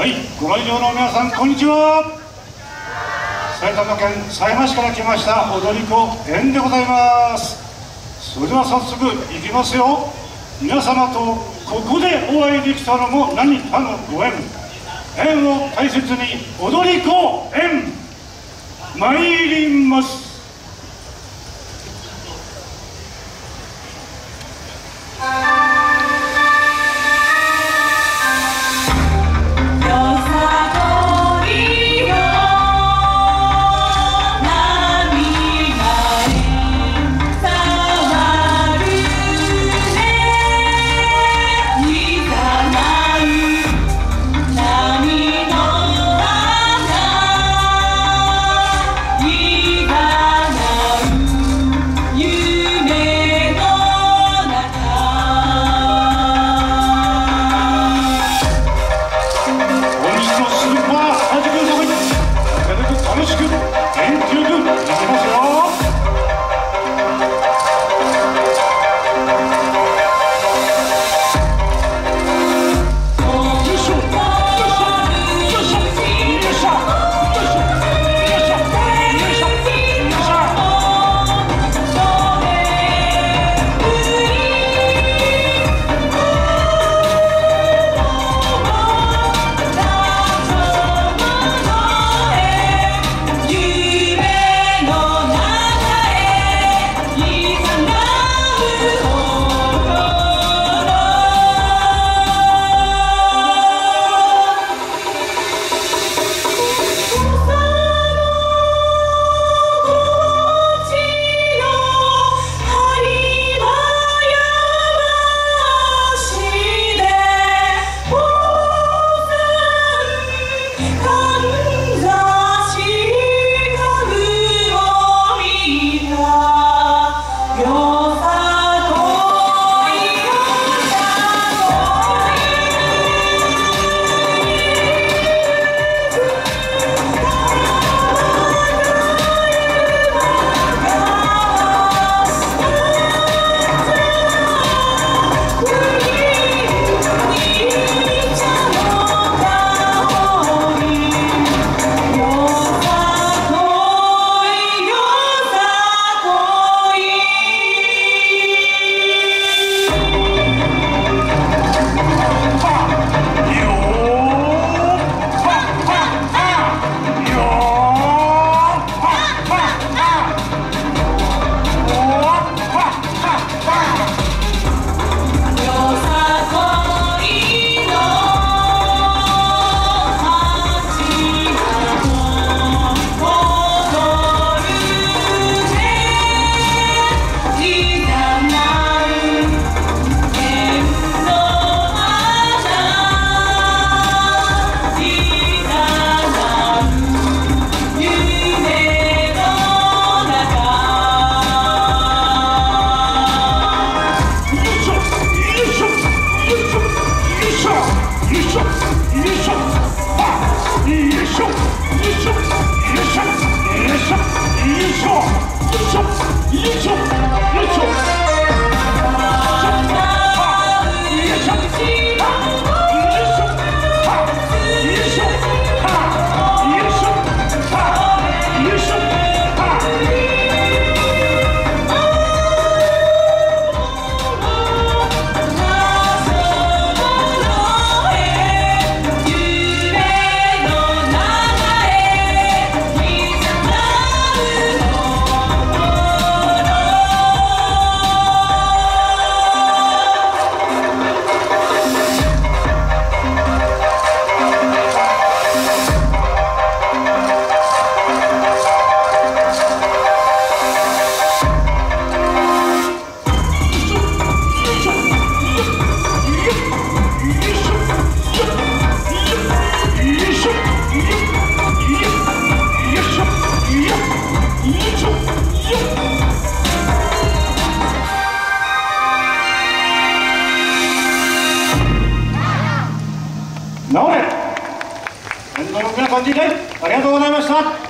はいご来場の皆さんこんにちは。埼玉県狭山市から来ました踊り子縁でございます。それでは早速いきますよ。皆様とここでお会いできたのも何かのご縁。縁を大切に踊り子縁参ります。なおれ沿道 皆さんにありがとうございました。